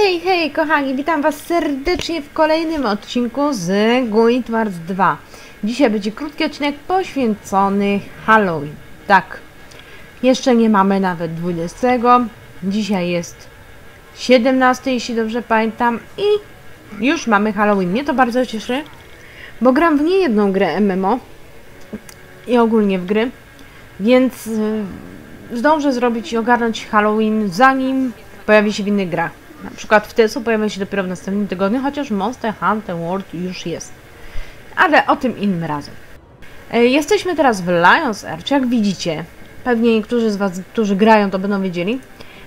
Hej, hej, kochani, witam Was serdecznie w kolejnym odcinku z Guild Wars 2. Dzisiaj będzie krótki odcinek poświęcony Halloween. Tak, jeszcze nie mamy nawet 20. Dzisiaj jest 17, jeśli dobrze pamiętam, i już mamy Halloween. Mnie to bardzo cieszy, bo gram w niejedną grę MMO i ogólnie w gry, więc y, zdążę zrobić i ogarnąć Halloween zanim pojawi się w innych grach. Na przykład w TSU pojawia się dopiero w następnym tygodniu, chociaż Monster Hunter World już jest. Ale o tym innym razem. E, Jesteśmy teraz w Lions Arch. Jak widzicie, pewnie niektórzy z Was, którzy grają, to będą wiedzieli,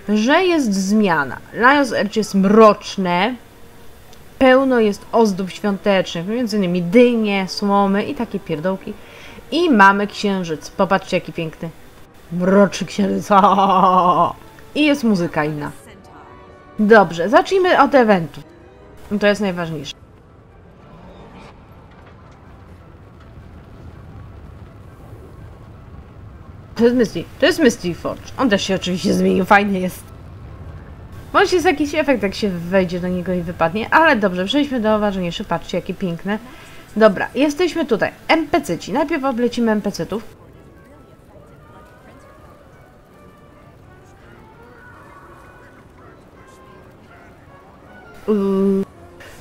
że jest zmiana. Lions Arch jest mroczne, pełno jest ozdób świątecznych, innymi dynie, słomy i takie pierdołki. I mamy księżyc. Popatrzcie, jaki piękny. Mroczy księżyc. I jest muzyka inna. Dobrze, zacznijmy od eventu. To jest najważniejsze. To jest Misty. To jest Misty Forge. On też się oczywiście zmienił, fajny jest. Może jest jakiś efekt, jak się wejdzie do niego i wypadnie, ale dobrze, przejdźmy do ważniejszych. Patrzcie, jakie piękne. Dobra, jesteśmy tutaj. NPC-ci. Najpierw oblecimy NPC-ów.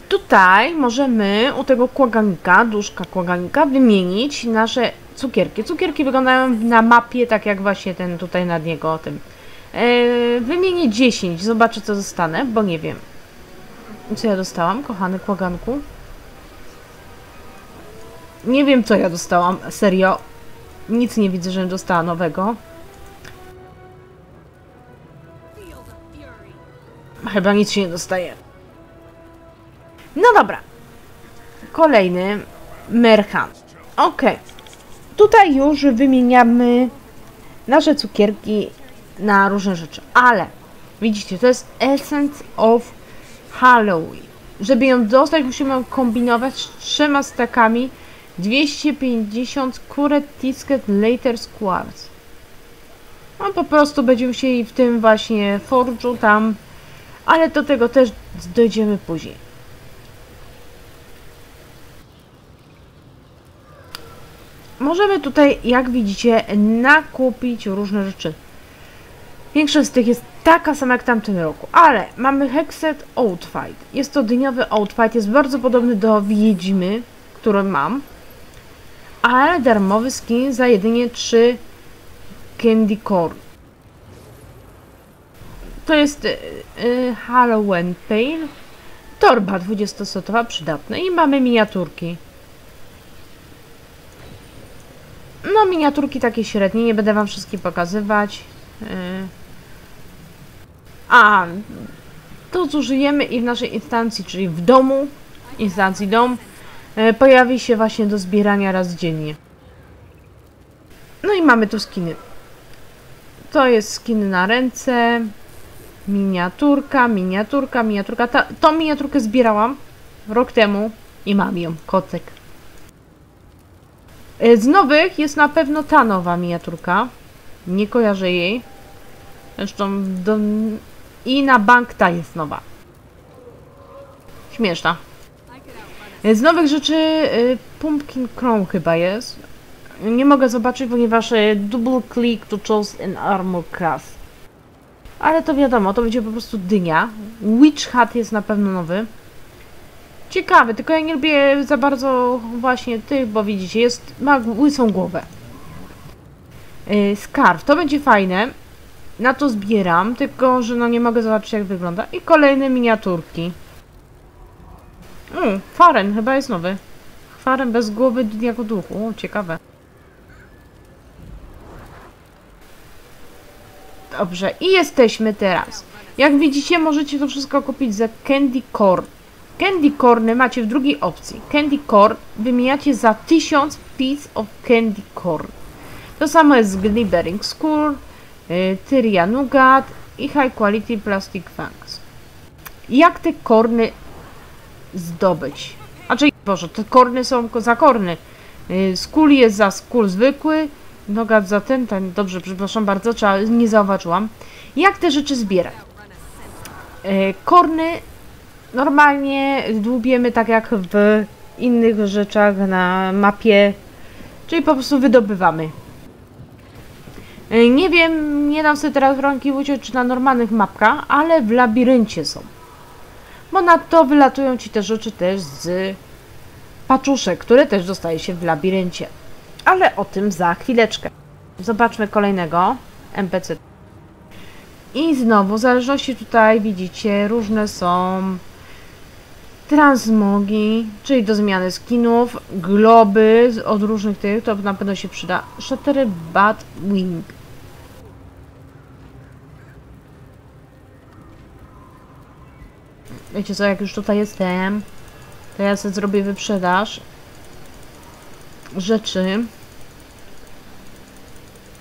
Tutaj możemy u tego kłaganika, duszka kłaganika, wymienić nasze cukierki. Cukierki wyglądają na mapie, tak jak właśnie ten tutaj nad niego tym. Yy, wymienię 10, zobaczę co dostanę, bo nie wiem. Co ja dostałam, kochany kłaganku? Nie wiem co ja dostałam, serio. Nic nie widzę, żebym dostała nowego. Chyba nic się nie dostaje. No dobra. Kolejny merchan. Ok. Tutaj już wymieniamy nasze cukierki na różne rzeczy, ale widzicie, to jest Essence of Halloween. Żeby ją dostać, musimy kombinować z trzema stakami 250 Cured Tisket Later Squares. No po prostu będziemy musieli w tym właśnie forge'u tam, ale do tego też dojdziemy później. Możemy tutaj, jak widzicie, nakupić różne rzeczy. Większość z tych jest taka sama jak w tamtym roku, ale mamy Hexet Outfight. Jest to dyniowy Outfight, jest bardzo podobny do Wiedźmy, który mam. Ale darmowy skin za jedynie 3 Candy Corn. To jest y, y, Halloween Pale. Torba 20-sotowa, przydatna. I mamy miniaturki. No, miniaturki takie średnie, nie będę Wam wszystkich pokazywać. Yy. A, to zużyjemy i w naszej instancji, czyli w domu, instancji dom, yy, pojawi się właśnie do zbierania raz dziennie. No i mamy tu skiny. To jest skin na ręce, miniaturka, miniaturka, miniaturka. Ta, tą miniaturkę zbierałam rok temu i mam ją, kocek. E, Z nowych jest na pewno ta nowa miniaturka. Nie kojarzę jej. Zresztą do... i na bank ta jest nowa. Śmieszna. E, Z nowych rzeczy y, Pumpkin Crown chyba jest. Nie mogę zobaczyć, ponieważ double click to choose an armor class. Ale to wiadomo, to będzie po prostu dynia. Witch Hat jest na pewno nowy. Ciekawy, tylko ja nie lubię za bardzo właśnie tych, bo widzicie, jest, ma łysą głowę. Yy, scarf, to będzie fajne. Na to zbieram, tylko że no nie mogę zobaczyć jak wygląda. I kolejne miniaturki. Mm, Faren chyba jest nowy. Faren bez głowy jako duchu. O, ciekawe. Dobrze, i jesteśmy teraz. Jak widzicie, możecie to wszystko kupić za Candy Corn. Candy corny macie w drugiej opcji. Candy corn wymieniacie za 1000 piece of candy corn. To samo jest z Glibbering Skull, y, Tyria Nougat i High Quality Plastic Fangs. Jak te korny zdobyć? Znaczy, Boże, te korny są za korny. Y, Skull jest za skull zwykły, Nougat za ten, ten, dobrze, przepraszam bardzo, nie zauważyłam. Jak te rzeczy zbierać? E, korny normalnie dłubiemy tak jak w innych rzeczach na mapie, czyli po prostu wydobywamy. Nie wiem, nie dam sobie teraz rąki uciąć czy na normalnych mapkach, ale w labiryncie są. Ponadto wylatują ci te rzeczy też z paczuszek, które też dostaje się w labiryncie. Ale o tym za chwileczkę. Zobaczmy kolejnego NPC. I znowu, w zależności tutaj widzicie, różne są transmogi, czyli do zmiany skinów, globy od różnych tych, to na pewno się przyda. Shattery Bat Wing. Wiecie co, jak już tutaj jestem, to ja sobie zrobię wyprzedaż rzeczy,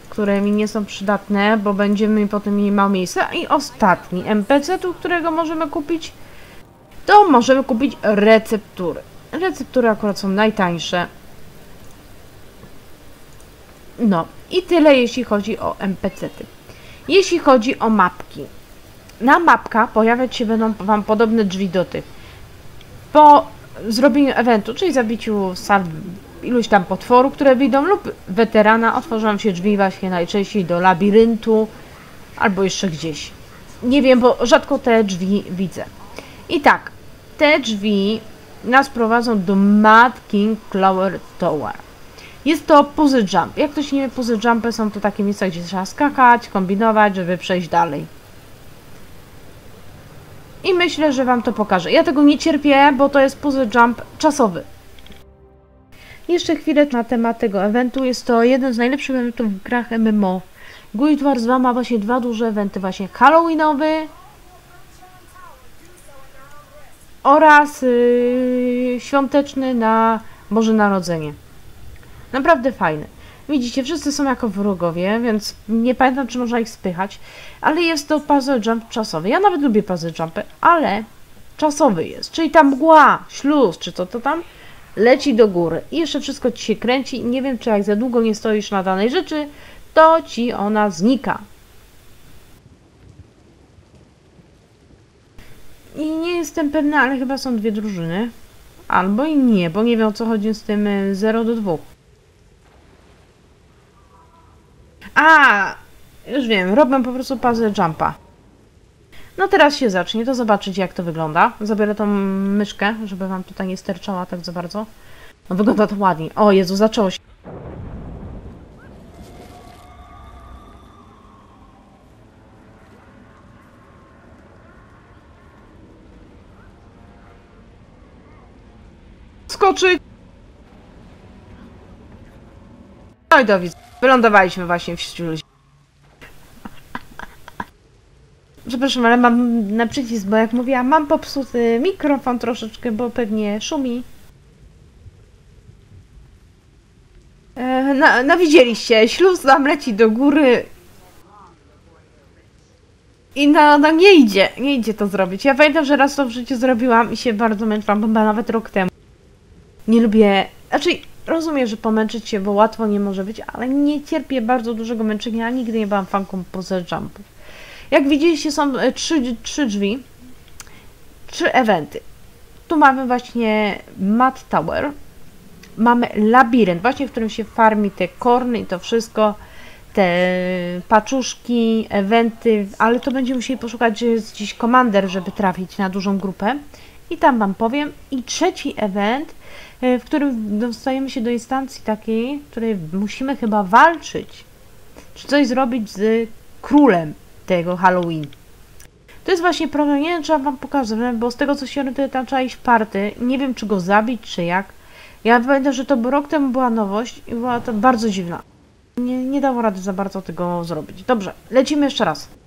które mi nie są przydatne, bo będziemy potem mieli mało miejsca. I ostatni NPC, tu którego możemy kupić, to możemy kupić receptury. Receptury akurat są najtańsze. No i tyle jeśli chodzi o NPC-ty. Jeśli chodzi o mapki. Na mapkach pojawiać się będą Wam podobne drzwi do tych. Po zrobieniu eventu, czyli zabiciu sal iluś tam potworu, które wyjdą lub weterana, otworzą się drzwi właśnie najczęściej do labiryntu albo jeszcze gdzieś. Nie wiem, bo rzadko te drzwi widzę. I tak, te drzwi nas prowadzą do Mad King Clower Tower. Jest to puzzle jump. Jak ktoś nie wie, puzzle jumpy są to takie miejsca, gdzie trzeba skakać, kombinować, żeby przejść dalej. I myślę, że Wam to pokażę. Ja tego nie cierpię, bo to jest puzzle jump czasowy. Jeszcze chwilę na temat tego eventu. Jest to jeden z najlepszych eventów w grach MMO. Guild Wars 2 ma właśnie dwa duże eventy, właśnie Halloweenowy oraz yy, świąteczny na Boże Narodzenie. Naprawdę fajny. Widzicie, wszyscy są jako wrogowie, więc nie pamiętam, czy można ich spychać, ale jest to puzzle jump czasowy. Ja nawet lubię puzzle jumpy, ale czasowy jest, czyli ta mgła, śluz, czy co to tam, leci do góry i jeszcze wszystko ci się kręci nie wiem, czy jak za długo nie stoisz na danej rzeczy, to ci ona znika. I nie jestem pewna, ale chyba są dwie drużyny. Albo i nie, bo nie wiem o co chodzi z tym y, 0 do 2. A, już wiem, robię po prostu puzzle jumpa. No teraz się zacznie, to zobaczycie jak to wygląda. Zabiorę tą myszkę, żeby wam tutaj nie sterczała tak za bardzo. No wygląda to ładnie. O Jezu, zaczęło się. Skoczyć! Oj, Dawid, wylądowaliśmy właśnie w śluzie. Przepraszam, ale mam na przycisk, bo jak mówiłam, mam popsuty mikrofon troszeczkę, bo pewnie szumi. E, No, no widzieliście, śluz nam leci do góry. I no, no nie idzie, nie idzie to zrobić. Ja pamiętam, że raz to w życiu zrobiłam i się bardzo męczyłam, chyba nawet rok temu. Nie lubię, znaczy rozumiem, że pomęczyć się, bo łatwo nie może być, ale nie cierpię bardzo dużego męczenia, nigdy nie byłam fanką puzzle jumpów. Jak widzieliście, są e, trzy, trzy drzwi, trzy eventy. Tu mamy właśnie Mad Tower, mamy labirynt, właśnie w którym się farmi te korny i to wszystko, te paczuszki, eventy, ale to będziemy musieli poszukać, gdzieś komander, żeby trafić na dużą grupę. I tam Wam powiem. I trzeci event, w którym dostajemy się do instancji takiej, w której musimy chyba walczyć, czy coś zrobić z królem tego Halloween. To jest właśnie problem, nie wiem, czy wam pokażę, bo z tego co się orientuję, tam trzeba iść party. Nie wiem, czy go zabić, czy jak. Ja pamiętam, że to rok temu była nowość i była to bardzo dziwna. Nie, nie dało rady za bardzo tego zrobić. Dobrze, lecimy jeszcze raz.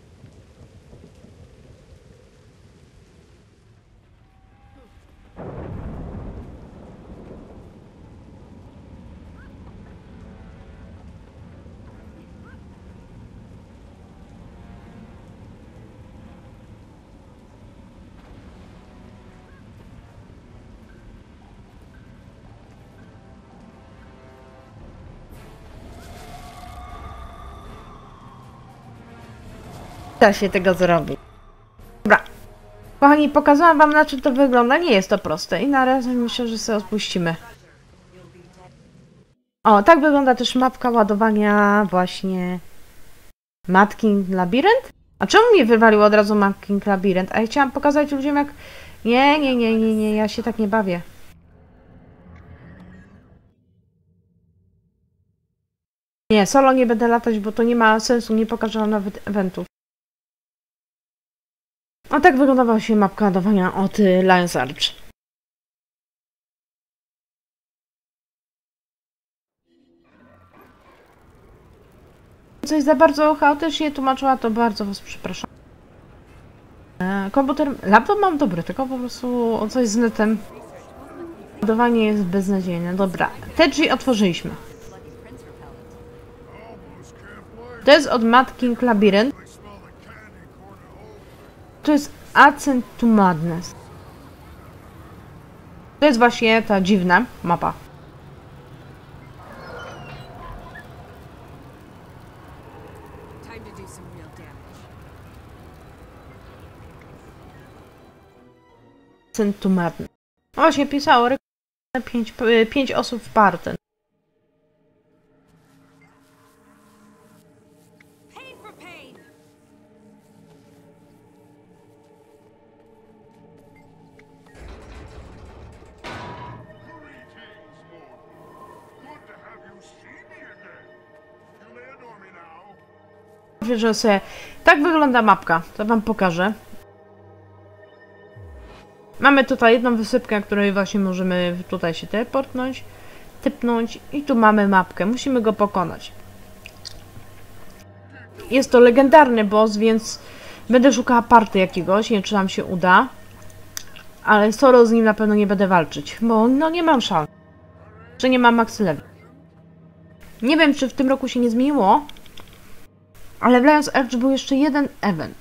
Da się tego zrobić. Dobra. Kochani, pokazałam wam na czym to wygląda. Nie jest to proste i na razie myślę, że sobie odpuścimy. O, tak wygląda też mapka ładowania właśnie Mad King Labyrinth. A czemu mnie wywaliło od razu Mad King Labyrinth? A ja chciałam pokazać ludziom jak... Nie, nie, nie, nie, nie, ja się tak nie bawię. Nie, solo nie będę latać, bo to nie ma sensu, nie pokażę wam nawet eventów. A tak wyglądała się mapka ładowania od y, Lions Arch. Coś za bardzo chaotycznie tłumaczyła, to bardzo was przepraszam. E, komputer, laptop mam dobry, tylko po prostu coś z netem. Ładowanie jest beznadziejne. Dobra, te drzwi otworzyliśmy. To jest od Mad King Labyrinth. To jest Ascent to Madness. To jest właśnie ta dziwna mapa. Ascent to Madness. No właśnie pisało, rekord 5, 5 osób w party. Że sobie... Tak wygląda mapka. To wam pokażę. Mamy tutaj jedną wysypkę, której właśnie możemy tutaj się teleportnąć, typnąć i tu mamy mapkę. Musimy go pokonać. Jest to legendarny boss, więc będę szukała party jakiegoś. Nie wiem, czy nam się uda. Ale solo z nim na pewno nie będę walczyć, bo no nie mam szans. Że nie mam max level. Nie wiem, czy w tym roku się nie zmieniło, ale w Lions Edge był jeszcze jeden event.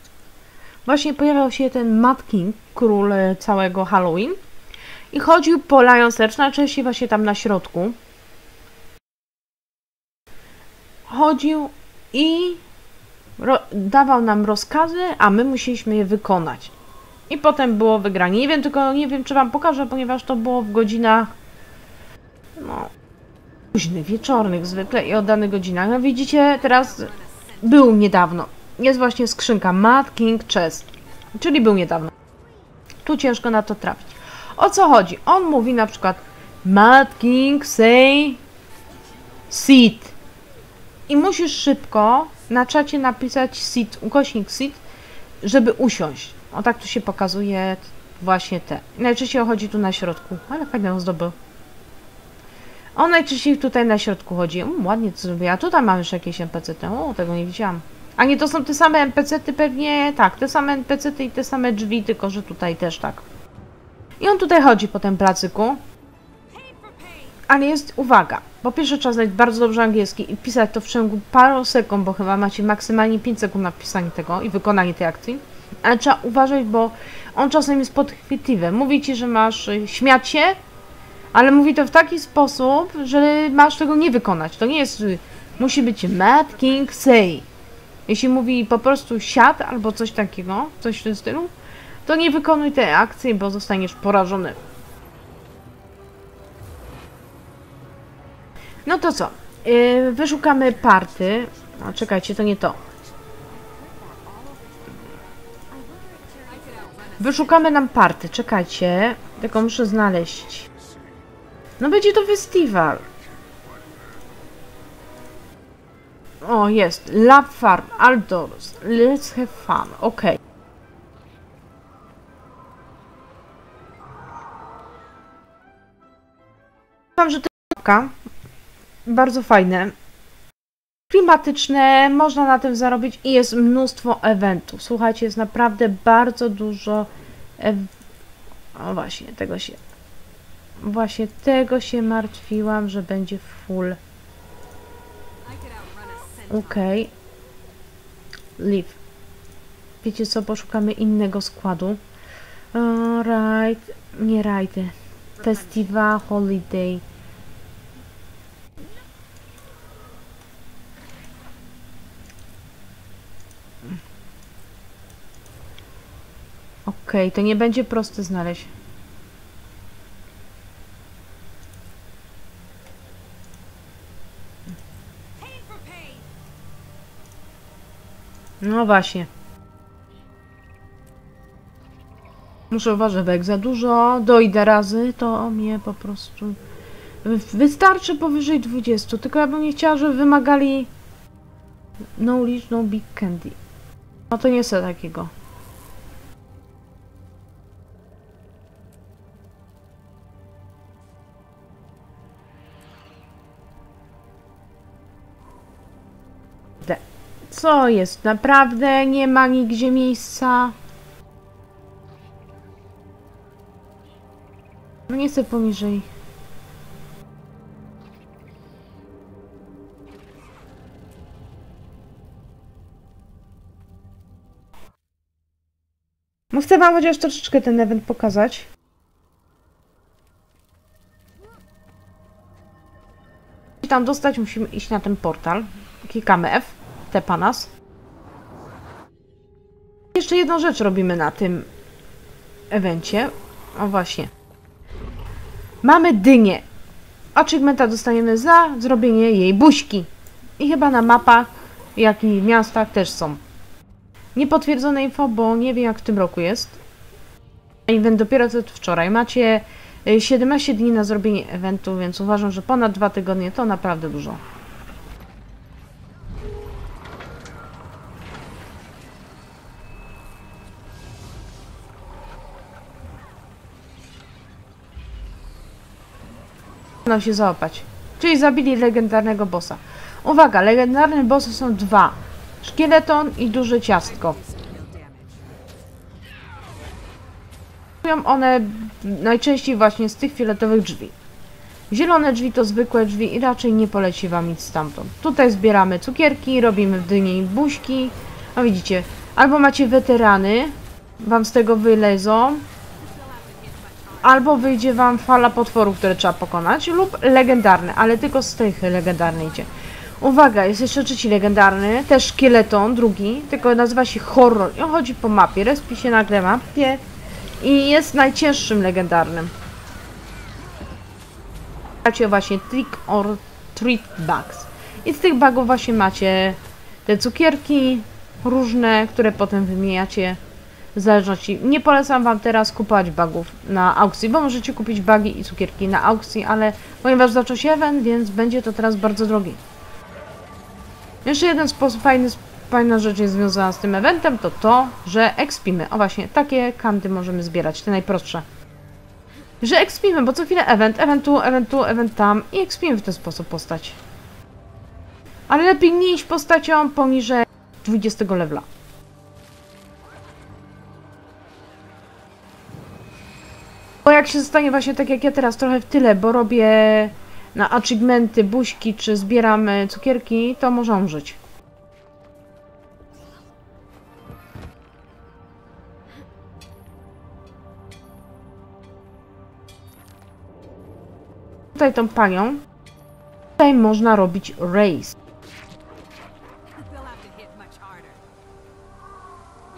Właśnie pojawiał się ten Mad King, król e, całego Halloween. I chodził po Lions Edge, najczęściej właśnie tam na środku. Chodził i dawał nam rozkazy, a my musieliśmy je wykonać. I potem było wygranie. Nie wiem, tylko nie wiem, czy wam pokażę, ponieważ to było w godzinach no, późnych, wieczornych zwykle i o danych godzinach. No widzicie, teraz był niedawno. Jest właśnie skrzynka Mad King Chest, czyli był niedawno. Tu ciężko na to trafić. O co chodzi? On mówi na przykład Mad King say sit. I musisz szybko na czacie napisać sit, ukośnik sit, żeby usiąść. O tak tu się pokazuje właśnie te. Najczęściej chodzi tu na środku, ale fajnie on On najczęściej tutaj na środku chodzi. Mm, ładnie to zrobiła. Tutaj mam już jakieś NPC-ty. O, tego nie widziałam. A nie, to są te same NPC-ty pewnie. Tak, te same NPC-ty i te same drzwi, tylko że tutaj też tak. I on tutaj chodzi po tym placyku. Ale jest, uwaga, po pierwsze trzeba znać bardzo dobrze angielski i pisać to w ciągu paru sekund, bo chyba macie maksymalnie 5 sekund na wpisanie tego i wykonanie tej akcji. Ale trzeba uważać, bo on czasem jest podchwytliwy. Mówi ci, że masz y, śmiać się, ale mówi to w taki sposób, że masz tego nie wykonać. To nie jest, musi być Mad King Say. Jeśli mówi po prostu siad albo coś takiego, coś w tym stylu, to nie wykonuj tej akcji, bo zostaniesz porażony. No to co? Yy, wyszukamy party. A czekajcie, to nie to. Wyszukamy nam party, czekajcie. Tylko muszę znaleźć. No będzie to festiwal. O, jest. Lab Farm, Outdoors. Let's have fun. Okej. Mam, że to jest bardzo fajne. Klimatyczne, można na tym zarobić i jest mnóstwo eventów. Słuchajcie, jest naprawdę bardzo dużo. Ew... O właśnie, tego się. Właśnie tego się martwiłam, że będzie full. Okej. Leave. Wiecie co, poszukamy innego składu. Uh, right. Nie rajdy. Festival Holiday. Okej, to nie będzie proste znaleźć. No właśnie. Muszę uważać, bo jak za dużo dojdę razy, to mnie po prostu... Wy- Wystarczy powyżej 20, tylko ja bym nie chciała, żeby wymagali no leash, no big candy. No to nie chcę takiego. Co jest? Naprawdę nie ma nigdzie miejsca? No nie chcę poniżej. No chcę wam chociaż troszeczkę ten event pokazać. Tam dostać musimy iść na ten portal. Klikamy F, tepa nas. Jeszcze jedną rzecz robimy na tym evencie. O właśnie. Mamy dynię. Achievementa dostaniemy za zrobienie jej buźki. I chyba na mapach, jak i w miastach też są. Niepotwierdzone info, bo nie wiem jak w tym roku jest. Event dopiero co wczoraj. Macie y, 17 dni na zrobienie eventu, więc uważam, że ponad 2 tygodnie to naprawdę dużo. Nam się załapać. Czyli zabili legendarnego bossa. Uwaga, legendarne bossy są dwa. Szkieleton i duże ciastko. Robią one najczęściej właśnie z tych fioletowych drzwi. Zielone drzwi to zwykłe drzwi i raczej nie poleci wam nic stamtąd. Tutaj zbieramy cukierki, robimy w dyni buźki. No widzicie, albo macie weterany, wam z tego wylezą, albo wyjdzie wam fala potworów, które trzeba pokonać, lub legendarne, ale tylko z tych legendarnych idzie. Uwaga, jest jeszcze trzeci legendarny, też szkieleton, drugi, tylko nazywa się Horror. I on chodzi po mapie, respi się nagle mapie i jest najcięższym legendarnym. Macie właśnie trick or treat bugs. I z tych bugów właśnie macie te cukierki różne, które potem wymieniacie zależności. Nie polecam wam teraz kupować bugów na aukcji, bo możecie kupić bugi i cukierki na aukcji, ale ponieważ zaczął się event, więc będzie to teraz bardzo drogi. Jeszcze jeden sposób, fajny, fajna rzecz jest związana z tym eventem, to to, że expimy. O właśnie, takie kandy możemy zbierać, te najprostsze. Że expimy, bo co chwilę event, event tu, event tu, event tam i expimy w ten sposób postać. Ale lepiej nie iść postacią poniżej 20 levela. Bo jak się zostanie właśnie tak jak ja teraz trochę w tyle, bo robię na achievementy, buźki, czy zbieram e, cukierki, to może umrzeć. Tutaj tą panią. Tutaj można robić race.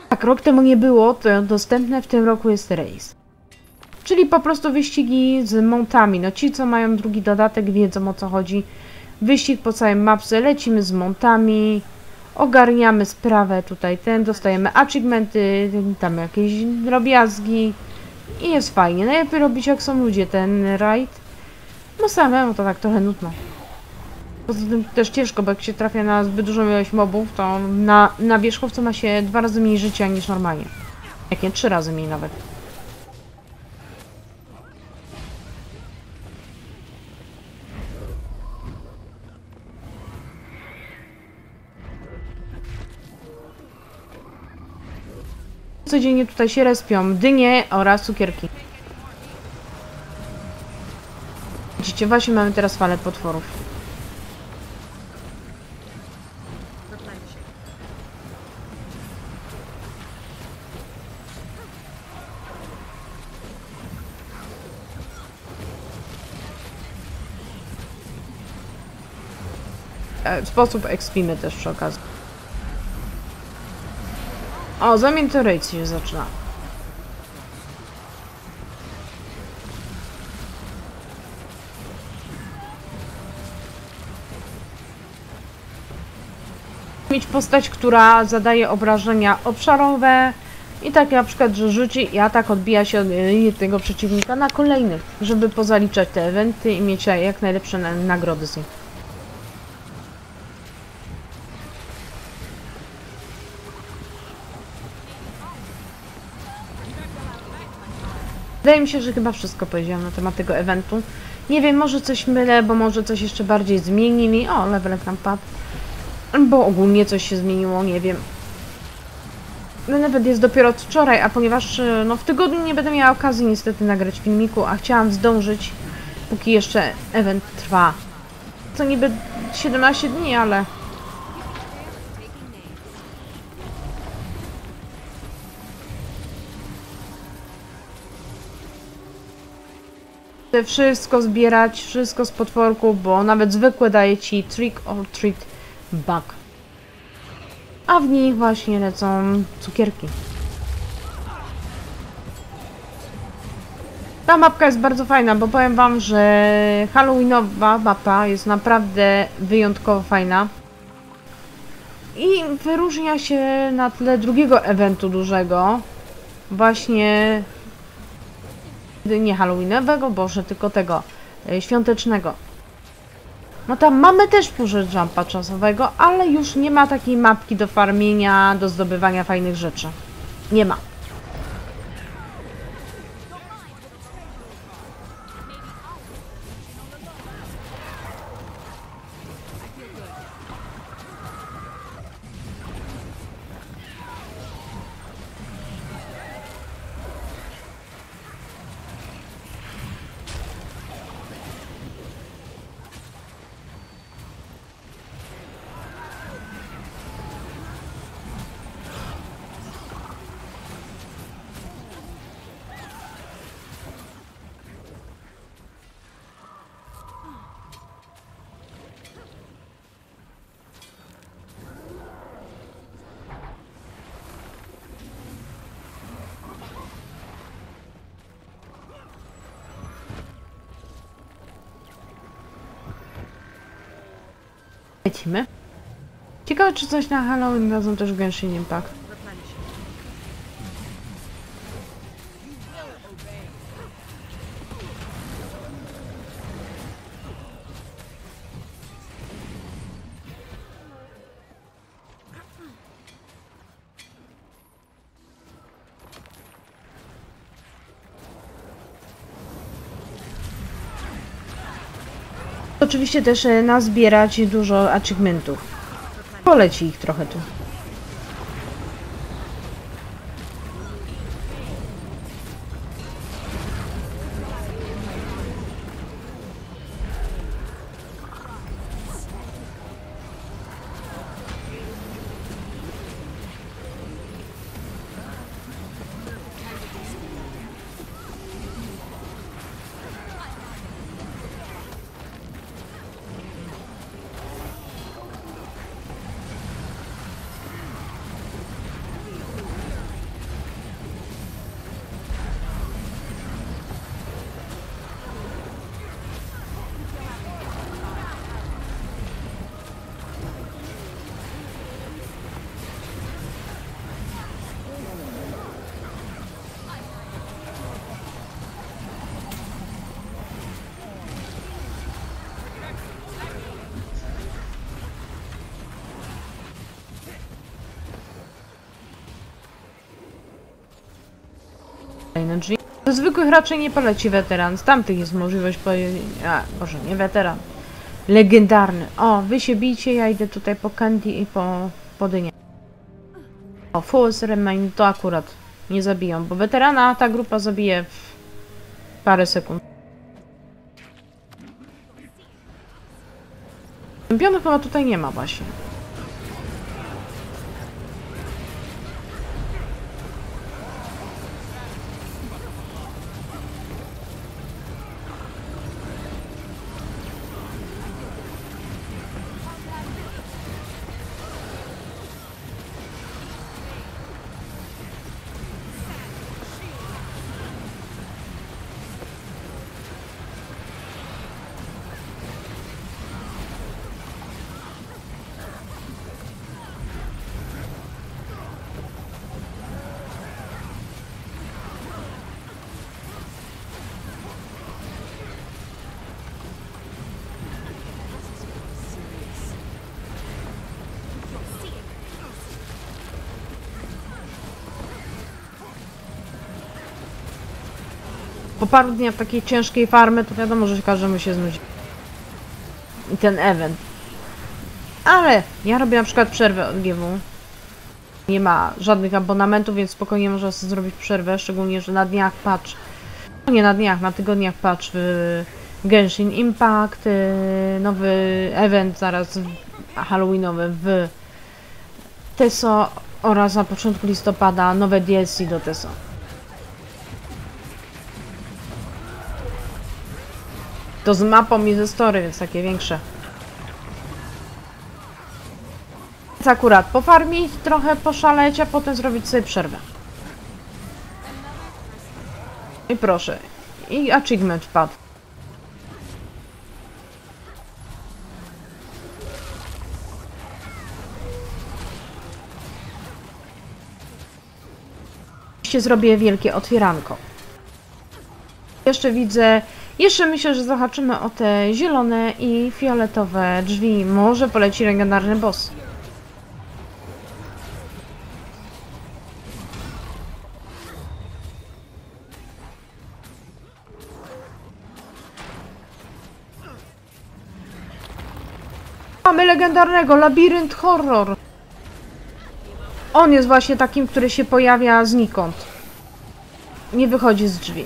Tak, rok temu nie było, to dostępne w tym roku jest race. Czyli po prostu wyścigi z montami. No ci, co mają drugi dodatek, wiedzą o co chodzi. Wyścig po całej mapce, lecimy z montami, ogarniamy sprawę tutaj, ten, dostajemy achievementy, tam jakieś drobiazgi i jest fajnie. Najlepiej robić jak są ludzie ten raid. No samemu to tak trochę nudno. Poza tym też ciężko, bo jak się trafia na zbyt dużą ilość mobów, to na, na wierzchowcu ma się dwa razy mniej życia niż normalnie. Jak nie trzy razy mniej nawet. Codziennie tutaj się respią dynie oraz cukierki. Widzicie, właśnie mamy teraz falę potworów. E, sposób ekspimy też przy okazji. O, za meteoryt się zaczyna. Mieć postać, która zadaje obrażenia obszarowe i tak na przykład, że rzuci i atak odbija się od e, jednego przeciwnika na kolejnych, żeby pozaliczać te eventy i mieć jak najlepsze nagrody z nich. Wydaje mi się, że chyba wszystko powiedziałam na temat tego eventu. Nie wiem, może coś mylę, bo może coś jeszcze bardziej zmienili. O, levelek nam padł. Bo ogólnie coś się zmieniło, nie wiem. No nawet jest dopiero od wczoraj, a ponieważ e, no, w tygodniu nie będę miała okazji niestety nagrać filmiku, a chciałam zdążyć, póki jeszcze event trwa. Co niby 17 dni, ale Chcę wszystko zbierać, wszystko z potworku, bo nawet zwykłe daje ci trick or treat bug. A w nich właśnie lecą cukierki. Ta mapka jest bardzo fajna, bo powiem wam, że Halloweenowa mapa jest naprawdę wyjątkowo fajna. I wyróżnia się na tle drugiego eventu dużego. Właśnie nie Halloweenowego, boże, tylko tego e, świątecznego. No tam mamy też puzzle jumpa czasowego, ale już nie ma takiej mapki do farmienia, do zdobywania fajnych rzeczy. Nie ma. Lecimy. Ciekawe, czy coś na Halloween dadzą też w Genshin Impact. Oczywiście też e, nazbierać dużo achievementów. Poleci ich trochę tu. Do zwykłych raczej nie poleci weteran. Z tamtych jest możliwość poje... A, może nie weteran. Legendarny. O, wy się bijcie, ja idę tutaj po Candy i po, po dynię. O, Fools Remain to akurat nie zabiją, bo weterana ta grupa zabije w parę sekund. Czempionów chyba tutaj nie ma właśnie. Paru dniach takiej ciężkiej farmy, to wiadomo, że każdemu się znudzi. I ten event. Ale ja robię na przykład przerwę od GW. Nie ma żadnych abonamentów, więc spokojnie można sobie zrobić przerwę, szczególnie, że na dniach patch, no nie na dniach, na tygodniach patch w Genshin Impact, y, nowy event zaraz halloweenowy w Teso oraz na początku listopada nowe DLC do Teso. To z mapą i ze story, więc takie większe. Więc akurat pofarmić, trochę poszaleć, a potem zrobić sobie przerwę. I proszę. I achievement wpadł. Zrobię wielkie otwieranko. Jeszcze widzę, jeszcze myślę, że zahaczymy o te zielone i fioletowe drzwi. Może poleci legendarny boss. Mamy legendarnego labirynt horror. On jest właśnie takim, który się pojawia znikąd. Nie wychodzi z drzwi.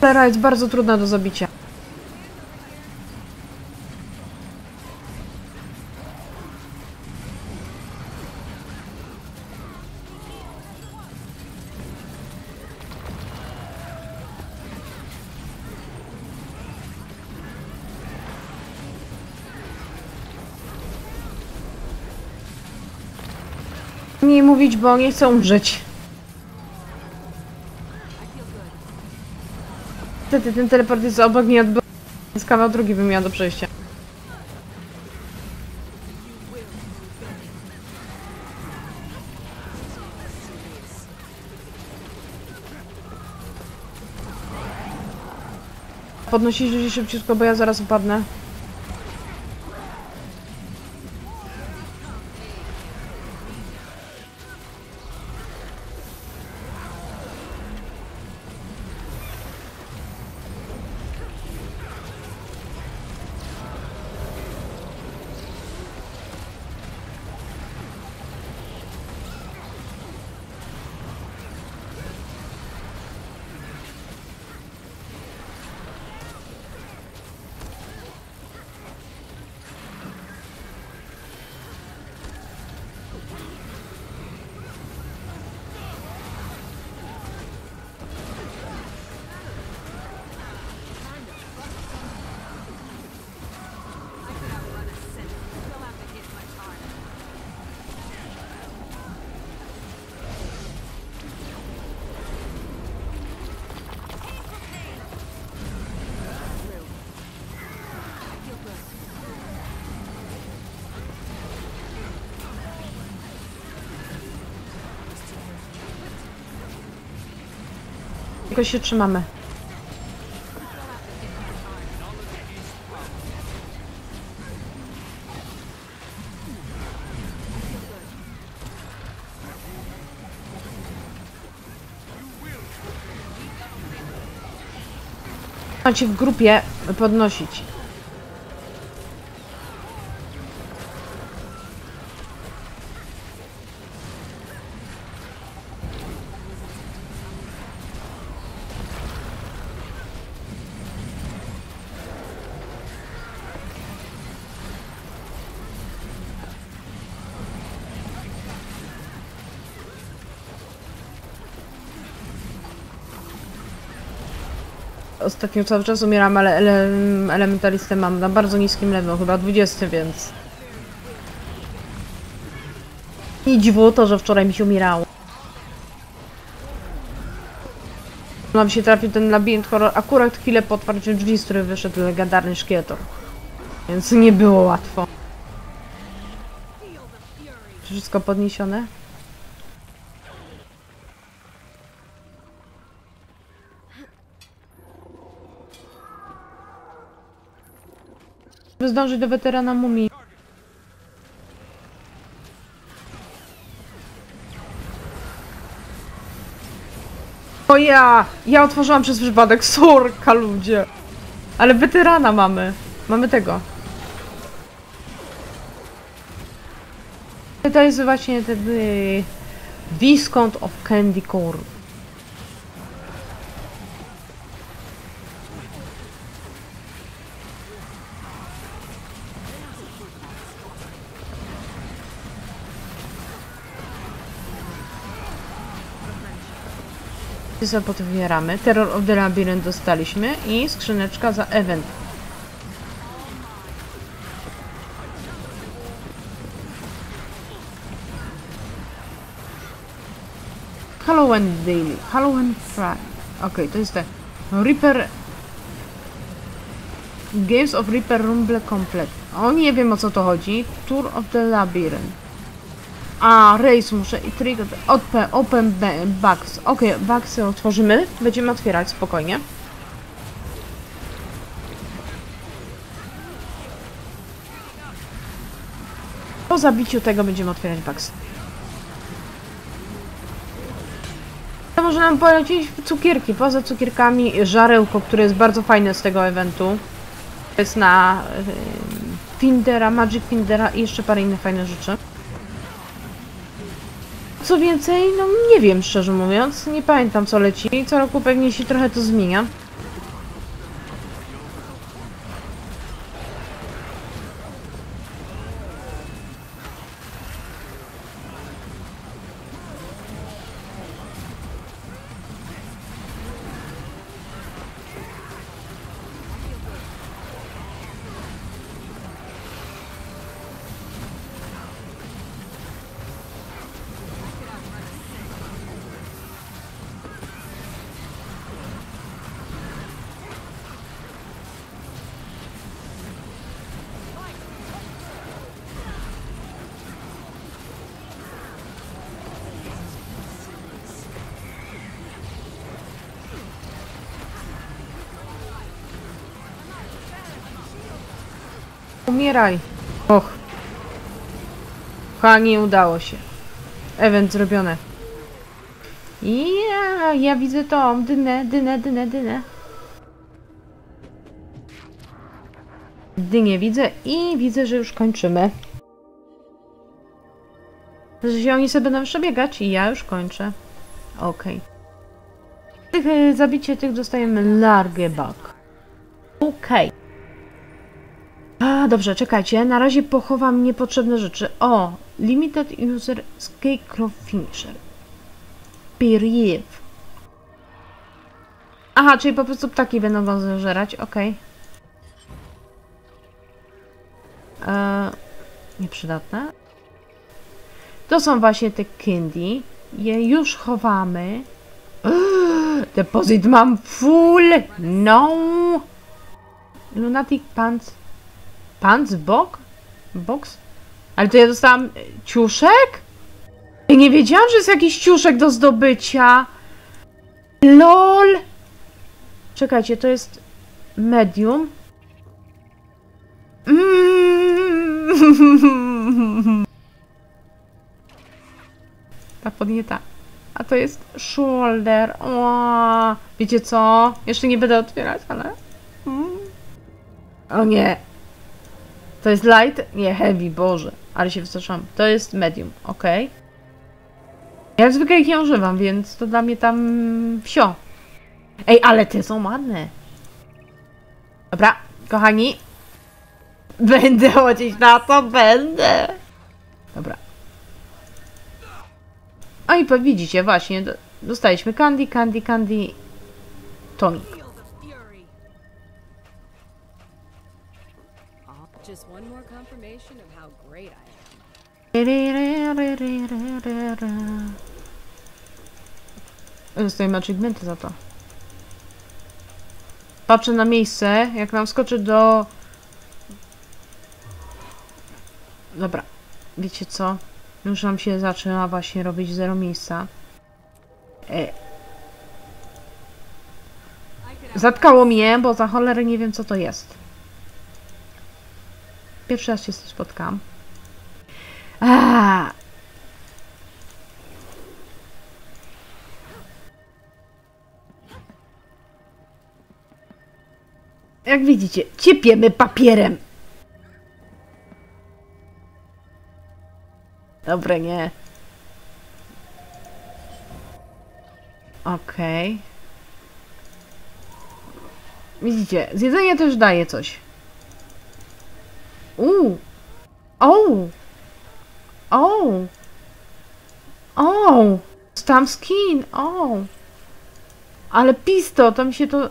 Cholera jest bardzo trudna do zabicia. Nie mówić, bo nie chcę umrzeć. Niestety ten teleport jest obok mnie odbył. Jest kawał drugi bym do przejścia. Podnosić ludzi szybciutko, bo ja zaraz upadnę. Tylko się trzymamy. Macie w grupie podnosić. Ostatnio cały czas umieram, ale ele elementalistę mam na bardzo niskim levelu, chyba 20, więc... Nie dziwo to, że wczoraj mi się umierało. Nam się trafił ten labirynt horror akurat chwilę po otwarciu drzwi, z których wyszedł legendarny szkietor. Więc nie było łatwo. Wszystko podniesione? Zdążyć do weterana mumii. O ja! Ja otworzyłam przez przypadek. Sorka, ludzie. Ale weterana mamy. Mamy tego. To jest właśnie ten... y, Viscount of Candy Corn. Sobie potwieramy. Terror of the Labyrinth dostaliśmy i skrzyneczka za event. Halloween Daily. Halloween Friday. Okej, to jest te Reaper... Games of Reaper Rumble Complete. O, nie wiem o co to chodzi. Tour of the Labyrinth. A, race muszę i trigger. Open, box. Ok, boxy otworzymy. Będziemy otwierać spokojnie. Po zabiciu tego będziemy otwierać box. To może nam polecieć cukierki. Poza cukierkami żarełko, które jest bardzo fajne z tego eventu. Jest na y, Findera, Magic Findera i jeszcze parę innych fajnych rzeczy. Co więcej, no nie wiem szczerze mówiąc, nie pamiętam co leci. Co roku pewnie się trochę to zmienia. Umieraj. Och. Ha, nie udało się. Event zrobione. Ja, ja widzę tą dynę, dynę, dynę, dynę. Dynię widzę i widzę, że już kończymy. Że się oni sobie będą jeszcze biegać i ja już kończę. Okej. Tych, e, zabicie tych dostajemy largę bug. Okej. A, dobrze, czekajcie. Na razie pochowam niepotrzebne rzeczy. O, Limited User Scarecrow Finisher. Period. Aha, czyli po prostu ptaki będą go zeżerać, okej. Eee, Nieprzydatne. To są właśnie te candy. Je już chowamy. Depozyt mam full! No! Lunatic Pants. Pants bok? Box? Ale to ja dostałam e, ciuszek? Ja nie wiedziałam, że jest jakiś ciuszek do zdobycia. LOL! Czekajcie, to jest medium. Mm. Ta podnieta. A to jest shoulder. O, wiecie co? Jeszcze nie będę otwierać, ale... Mm. O nie. To jest light? Nie, heavy, boże. Ale się wystraszyłam. To jest medium, ok. Jak zwykle ich nie używam, więc to dla mnie tam wsio. Ej, ale te są ładne. Dobra, kochani. Będę chodzić na to, będę. Dobra. O i widzicie, właśnie, do- dostaliśmy candy, candy, candy, tonic. Dostajemy achievementy za to. Patrzę na miejsce, jak nam skoczy do... Dobra, wiecie co? Już nam się zaczyna właśnie robić zero miejsca. E. Zatkało mnie, bo za cholerę nie wiem co to jest. Pierwszy raz się z tym spotkam. A! Jak widzicie, ciepiemy papierem. Dobre, nie. Okej. Okay. Widzicie, zjedzenie też daje coś. Uuu. Ouu. O! O! Tam skin! O! Ale pisto, to mi się to...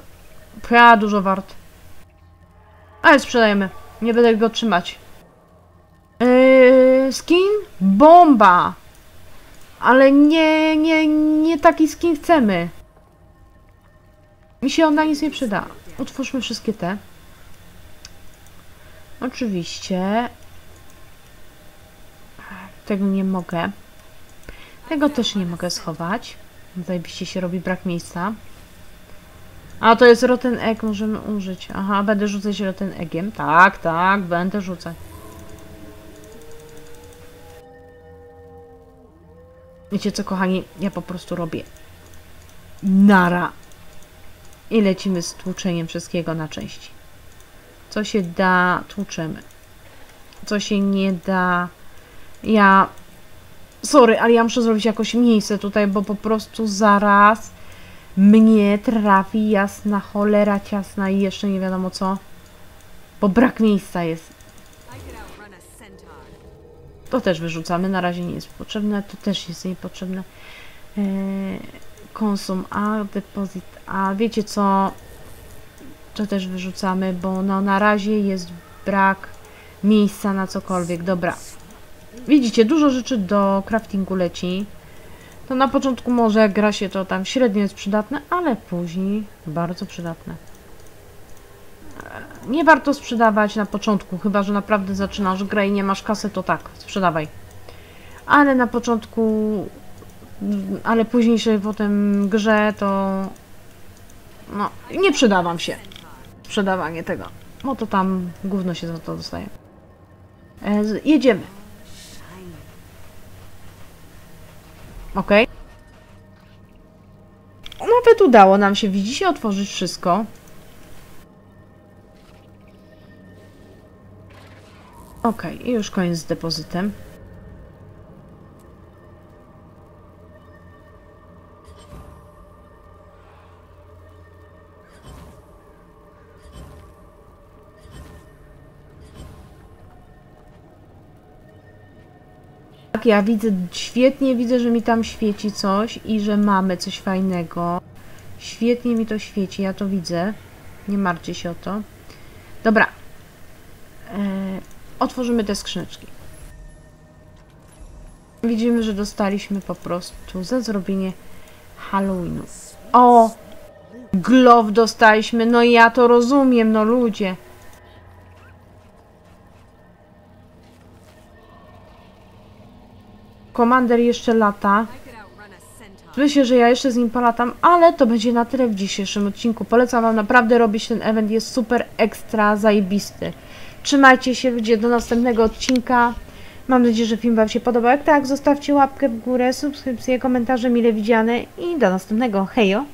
Ja, dużo wart. Ale sprzedajemy. Nie będę go trzymać. Yy, skin? Bomba! Ale nie, nie, nie taki skin chcemy. Mi się on na nic nie przyda. Utwórzmy wszystkie te. Oczywiście. Tego nie mogę. Tego też nie mogę schować. Zajebiście się robi brak miejsca. A to jest roten egg, możemy użyć. Aha, będę rzucać roten eggiem. Tak, tak, będę rzucać. Wiecie co, kochani? Ja po prostu robię nara. I lecimy z tłuczeniem wszystkiego na części. Co się da, tłuczemy. Co się nie da, ja... Sorry, ale ja muszę zrobić jakoś miejsce tutaj, bo po prostu zaraz mnie trafi jasna cholera ciasna i jeszcze nie wiadomo co. Bo brak miejsca jest. To też wyrzucamy, na razie nie jest potrzebne, to też jest niepotrzebne. Eee, konsum A, depozyt A, wiecie co? To też wyrzucamy, bo no, na razie jest brak miejsca na cokolwiek. Dobra. Widzicie, dużo rzeczy do craftingu leci. To na początku może jak gra się to tam średnio jest przydatne, ale później bardzo przydatne. Eee, Nie warto sprzedawać na początku, chyba że naprawdę zaczynasz grę i nie masz kasy, to tak, sprzedawaj. Ale na początku, mm, ale późniejszej potem grze to no, nie przyda wam się sprzedawanie tego. No to tam gówno się za to dostaje. E, jedziemy. Ok. Nawet udało nam się, widzicie, otworzyć wszystko. Ok, i już koniec z depozytem. Ja widzę, świetnie widzę, że mi tam świeci coś i że mamy coś fajnego. Świetnie mi to świeci, ja to widzę. Nie martwcie się o to. Dobra. E, otworzymy te skrzyneczki. Widzimy, że dostaliśmy po prostu za zrobienie Halloweenu. O! Glove dostaliśmy, no ja to rozumiem, no ludzie. Komander jeszcze lata. Myślę, że ja jeszcze z nim polatam, ale to będzie na tyle w dzisiejszym odcinku. Polecam Wam naprawdę robić ten event, jest super ekstra zajebisty. Trzymajcie się ludzie, do następnego odcinka. Mam nadzieję, że film Wam się podobał. Jak tak, zostawcie łapkę w górę, subskrypcję, komentarze mile widziane i do następnego. Hejo!